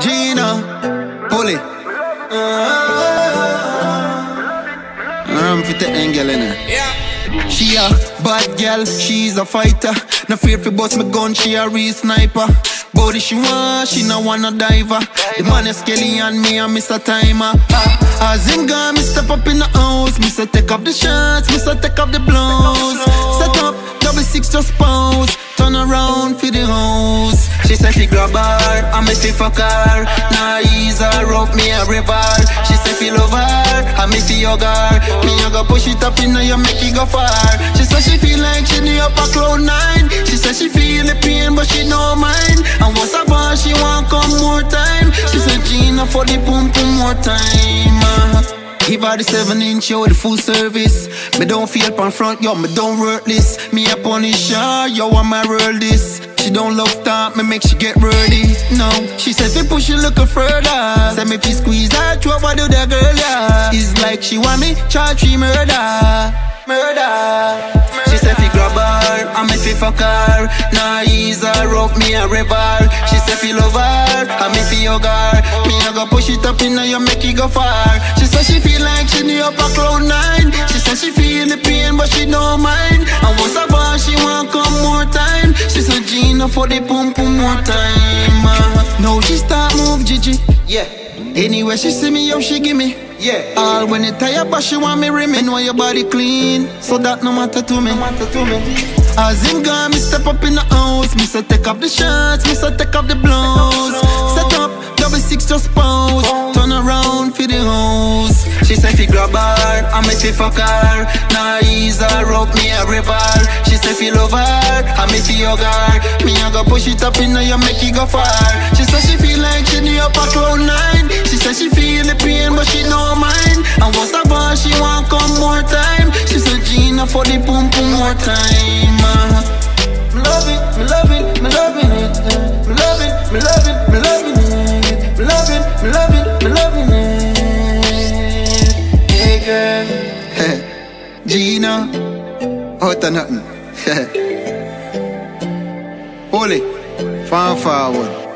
Geno, pull it. I'm fit the angel in her. She a bad girl, she's a fighter. No fear for bust me gun, she a real sniper. Body she want, she no wanna diver. The man is Skelly and me, and Mr. Timer. Ah, As him gone, me step up in the house. Me say take off the shots, me say take off the blows. Set up, double six just pose. She say she grab her, I me fi fuck her. Nah ease her up, me a river. She say fi love her, I me fi hug her. Me a go push it up in you make it go far. She say she feel like she need up a cloud nine. She say she feel the pain, but she don't mind. And once a bar, she want come more time. She say Gina for the pump pum more time. uh. Give her the seven inch, yo, the full service. Me don't feel pan front, yo, me don't work this. Me a punish her, yo, I'm my roll this. She don't love stop, me make she get ready. No, she said fi push it little further. Say me fi squeeze her, throw over do the girl, yeah. It's like she want me, charge she murder, murder. murder. She said fi grab her, I me fi fuck her. Nah ease her up, me a river. She said fi love her, I me fi hug her. Me a go push it up in her, you make it go far. She said she feel like she need up a cloud nine. She Gina for the pum pum more time. uh. Now she start move Gigi. Yeah. Anywhere she see me, yo, she give me. Yeah. All when it tired, but she want me remain when your body clean. So that no matter to me. No matter to me. As him gone, me step up in the house. Me say take off the shots, me say take off the blows. Set up, double six just pose. Turn around for the house. She say fi grab her, I make fi fuck her. Nah ease her up, me a river. She say fi love her, Hug her. Me a go push it up in her, you make it go far. She say she feel like she need up a cloud nine. She say she feel the pain, but she don't mind. And once a bar, she want come more time. She say Gina for the pum pum more time. uh. Me love it, me love it, me loving it. Me love it, me love it, me loving it. Me love it, me love it, me loving it. Hey girl, Geno, out of nothing. Holy, far forward.